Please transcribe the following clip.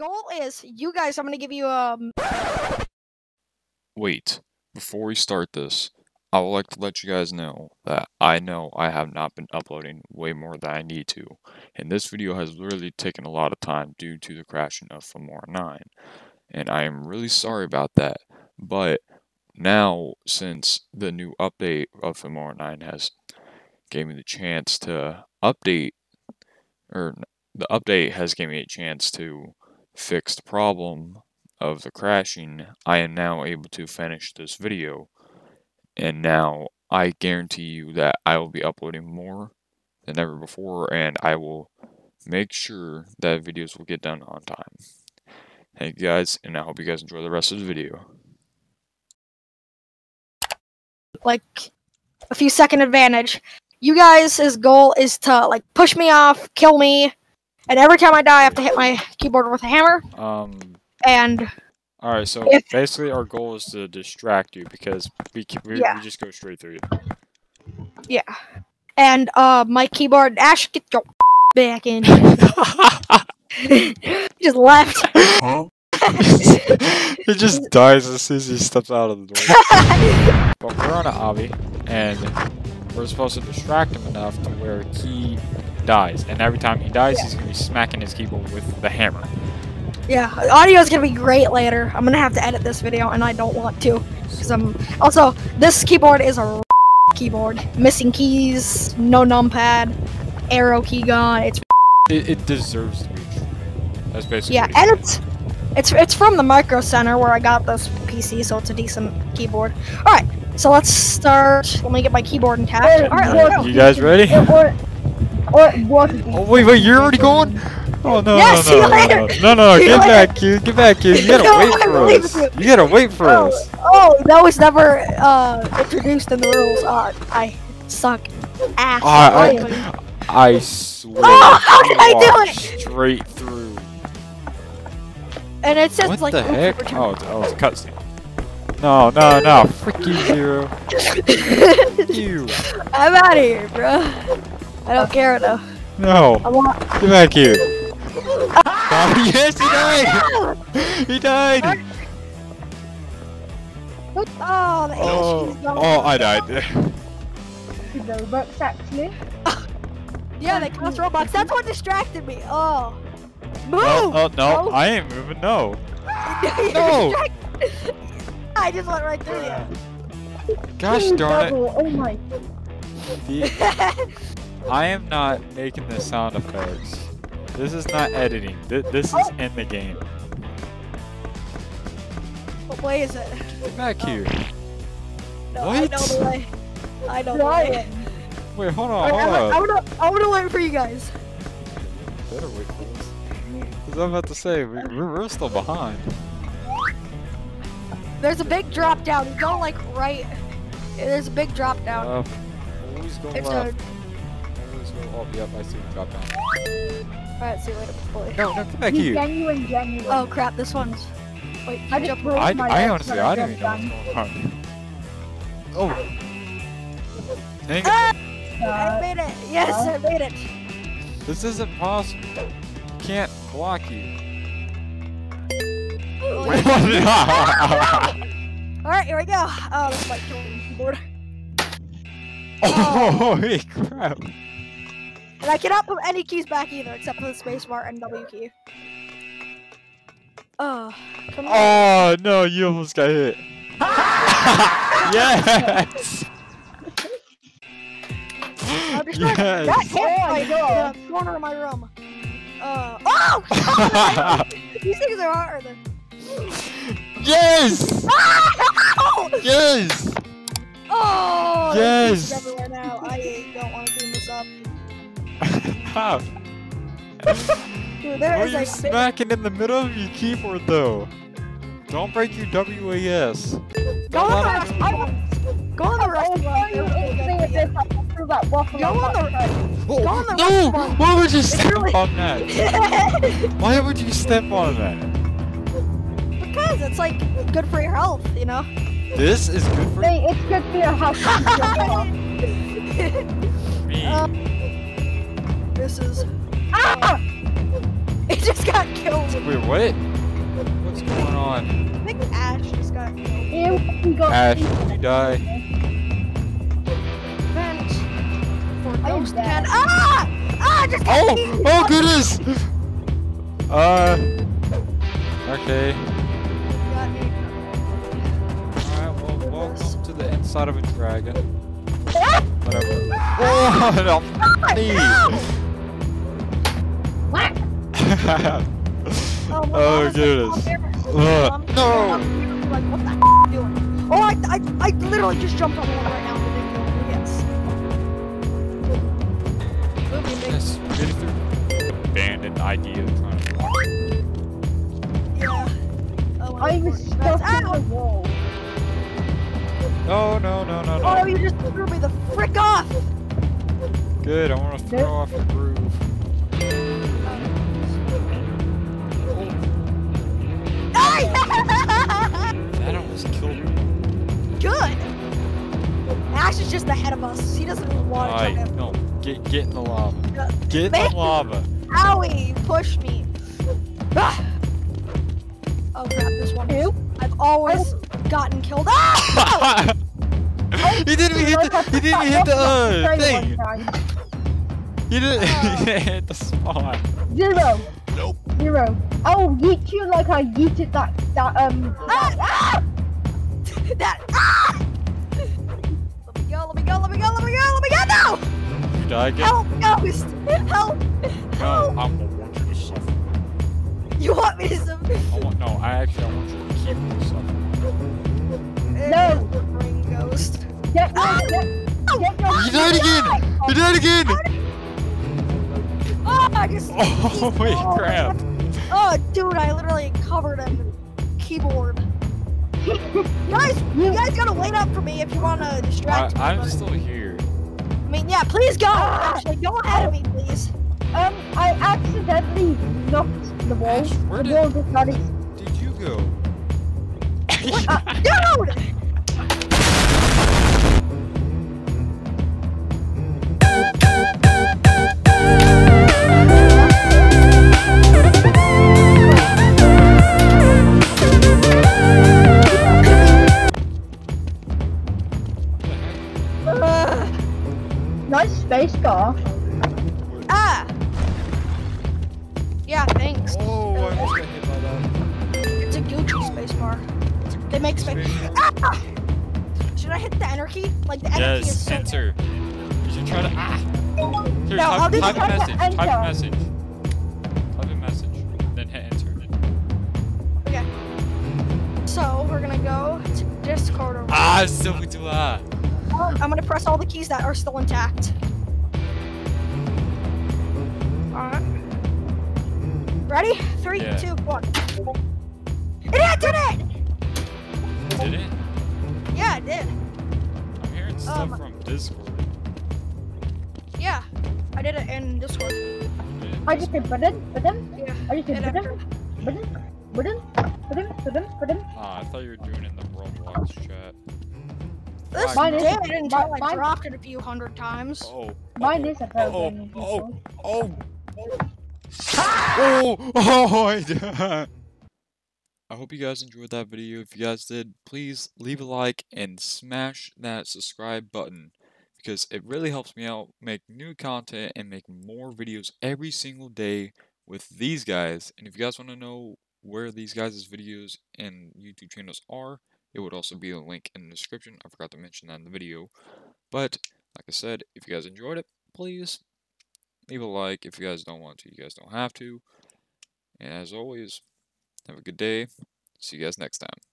goal is you guys. I'm gonna give you a. Wait, before we start this, I would like to let you guys know that I know I have not been uploading way more than I need to, and this video has literally taken a lot of time due to the crashing of Filmora 9, and I am really sorry about that, but now, since the new update of Filmora 9 has gave me the chance to update, or the update has given me a chance to fix the problem of the crashing, I am now able to finish this video. And now I guarantee you that I will be uploading more than ever before, and I will make sure that videos will get done on time. Thank you guys, and I hope you guys enjoy the rest of the video. like a few second advantage. You guys' goal is to like push me off, kill me, and every time I die, I have to hit my keyboard with a hammer. Um, And all right, so If- basically our goal is to distract you because we, we, Yeah. we just go straight through you. yeah, and uh, my keyboard. Ash, get your back in. He just left. he just dies as soon as he steps out of the door. but we're on an obby, and we're supposed to distract him enough to where he dies. And every time he dies, he's gonna be smacking his keyboard with the hammer. Yeah, audio is gonna be great later. I'm gonna have to edit this video, and I don't want to, because I'm also this keyboard is a keyboard, missing keys, no numpad, arrow key gone. It's It, it deserves to be. That's basically yeah, and it's it's it's from the Micro Center where I got this PC, so it's a decent keyboard. All right, so let's start. Let me get my keyboard intact. All right, let's go. you guys ready? Or, what? Oh wait, wait, you're already going? Oh no, Yeah, no, no, no, no, later. no, no, get later. back, kid, get back, kid. You gotta No, wait I'm for us. you. Gotta wait for Oh, us. oh, that was never uh, introduced in the rules. Uh, I suck ass. I- Oh, I swear. Oh, how did I do it? Straight through. and it says What like the heck? Oh, oh, it's a cutscene. No, no, no. You, Xero. You. I'm out of here, bro. I don't care though. No. I want. Get back here. Oh, yes, he died. He died. Oh, the Oh, HQ's gone. oh, I died. The books actually. Yeah, they cost Robux. That's what distracted me. Oh. Move! Oh, oh, no, Move. Uh, I ain't moving. No. You're no. distracted. I just went right through you. Gosh darn it. Oh my. The- I am not making the sound effects. This is not editing. Th- this is in the game. what way is it? Get back here. No, I know What? the way. I know the way. Ryan. Wait, hold on, Alright, hold I'm, on. I'm gonna, I'm gonna wait for you guys. Better wait for this. Because I'm about to say, we- we're, we're still behind. There's a big drop down. You go like right. There's a big drop down. Uh, always go There's a. left. Always go, oh, yep, I see the drop down. Alright, see you later, boy. No, no, come back He's here. genuine, genuine. Oh crap, this one's. Wait, I just jump. broke I, my I honestly, I don't even know what's going on. Oh. Dang it. Ah! I Uh, made it. Yes, huh? I made it. This isn't possible. Can't block you. Oh, Alright, here we go. Oh, this might kill the keyboard. oh, holy crap. And I cannot put any keys back either, except for the spacebar and W key. Oh, come on. Oh, no, you almost got hit. yes! I'm just trying yes! that hit Oh my my the corner of my room. Uh, oh! These things are harder yes! Ah, no! Yes! Oh! Yes! Everywhere now. I don't want to clean this up. How? Dude, there Why are you a big- smacking in the middle of your keyboard though? Don't break your WAS. Go on the let rest. Go on the I rest was of trying to them. say this. I went through that waffle. Go on the- Oh, Go on the no! Why would you step really- on that? Why would you step on that? because it's like good for your health, you know. This is good for Hey, it's good for your health. me. Um, this is. ah! just got killed. Wait, what? What's going on? I think Ash just got killed. Ew, we Ash, you die? Vent for I am ghost can. Ah! Ah! Just Oh! hit me. Oh goodness! Uh. Okay. Got. Alright, well, welcome to the inside of a dragon. Ah! Whatever. Oh, no, me! Whack! Oh, my Oh, mom goodness. Like, Ugh, no. Like, what the f you doing? Oh, I, I, I literally just jumped on one right now. and didn't know who Yes. Yes, get. Abandoned idea of trying to walk. Yeah. Oh, I was That's- stuck in the wall. No, no, no, no, no. Oh, you just threw me the frick off! Good, I want to throw off the groove. Ash is just ahead of us. He doesn't even want to Alright, jump in. no, get, get in the lava. Uh, Get in the lava. Owie! Push me. Ah! Oh crap, this one. Ew. I've always gotten killed. Ah! he didn't even hit the, he didn't hit the uh, thing. He didn't, he didn't hit the spot. Xero. Nope. Xero. I'll yeet you like I yeeted that, that, um, Ah! ah! that. Ah! Let me go, let me go, let me go, let me go, let me! No! You die again? Help, ghost! Help! No, Help! I want you to suffer. You want me to suffer? I want, no, I actually, I want you to keep me suffering. No. Ring ghost. get your, Ah! get, get your. He died again! He died again! Oh, I just. Oh, wait, crap. Oh, dude, I literally covered him. Keyboard. Guys, you guys gotta wait up for me if you wanna I, distract me. I'm but- still here. I mean, yeah, please go. Actually, go ahead of me, please. Um, I accidentally knocked the wall. Ash, where the did- wall just got it. Did you go? Dude! Nice space car. ah! Yeah, thanks. Oh, I almost got hit by that. It's a Gucci spacebar. They make space. Ah! Should I hit the enter key? Like the enter key is Yes, so enter. You should try to. Ah! Here, No, I'll type, do type the a type message. of Type a message. Type a message. Then hit enter. Okay. So we're gonna go to Discord. Or Ah, still too high. I'm gonna press all the keys that are still intact. Ready? Three, Yeah. two, one. It entered it! Did it? Yeah, it did. I'm hearing stuff Um, from Discord. Yeah. I did it in Discord. I just did button, button. Yeah. I just did It button, button, button, button, button, button. Ah, I thought you were doing it in the Roblox chat. This Mine is- did until I mine- dropped it a few hundred times. Oh. Mine oh, is a Oh, program. oh, oh. Oh, oh, oh died. I hope you guys enjoyed that video. If you guys did, please leave a like and smash that subscribe button because it really helps me out make new content and make more videos every single day with these guys. And if you guys want to know where these guys' videos and YouTube channels are, it would also be a link in the description. I forgot to mention that in the video. But like I said, if you guys enjoyed it, please leave a like. If you guys don't want to, you guys don't have to. And as always, have a good day. See you guys next time.